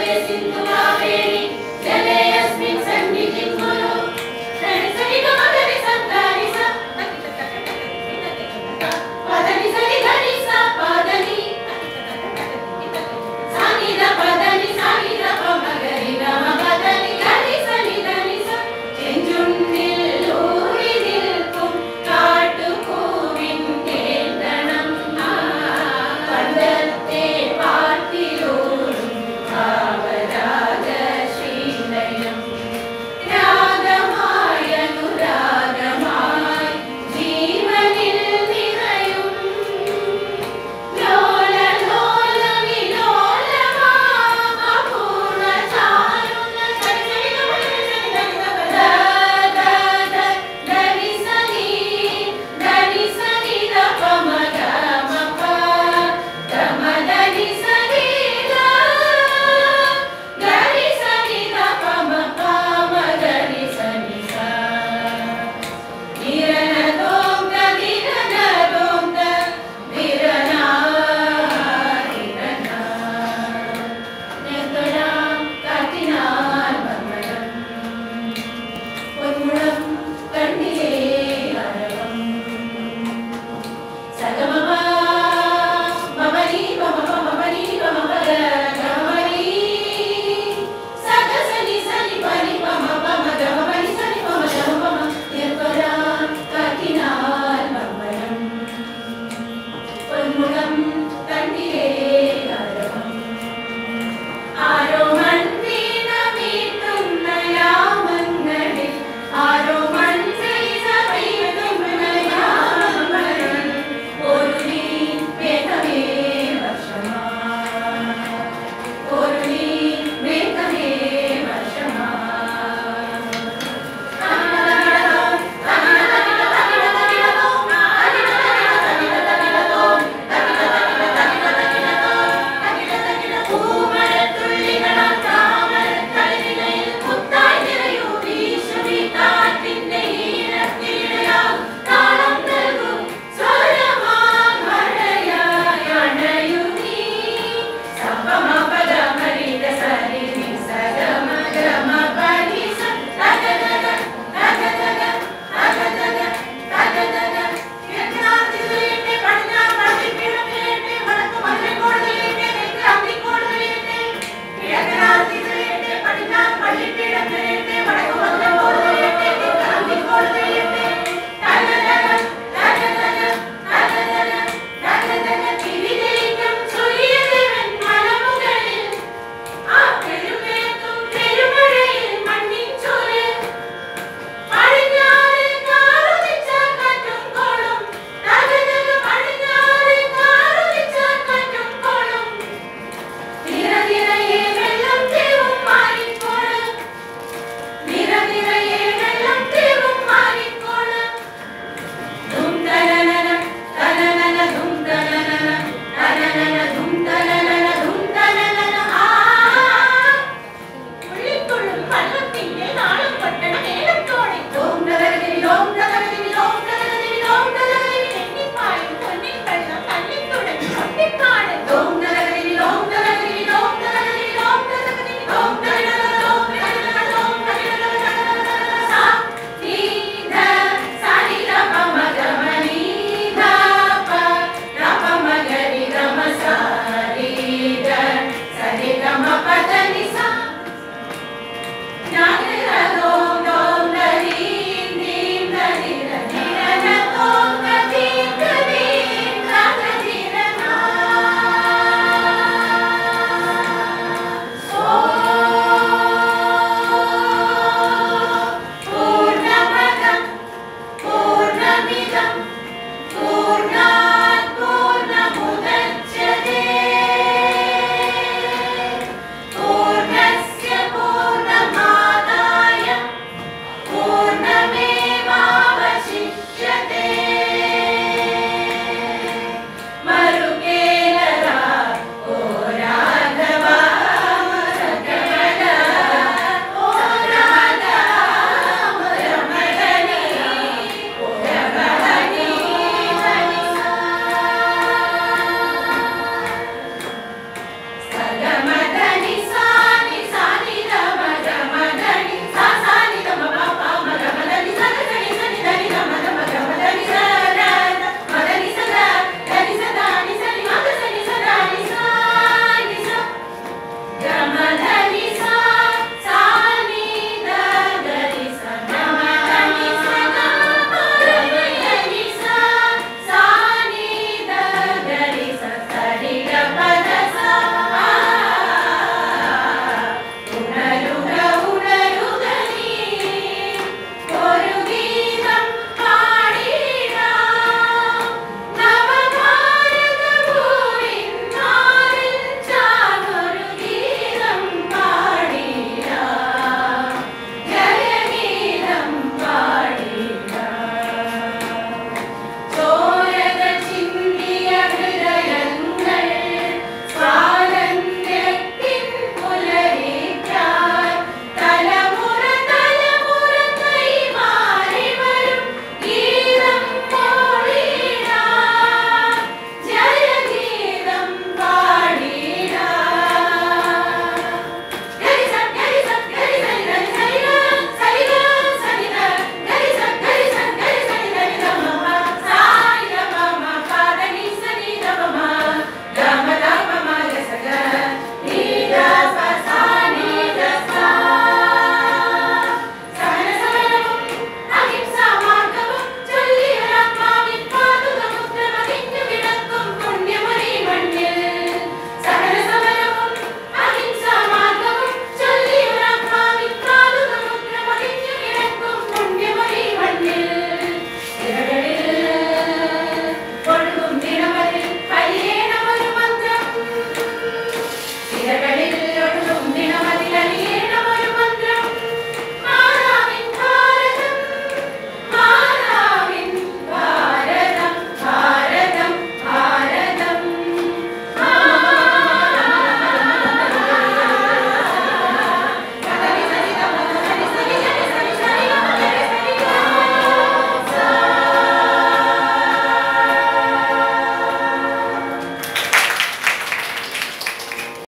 Aves in the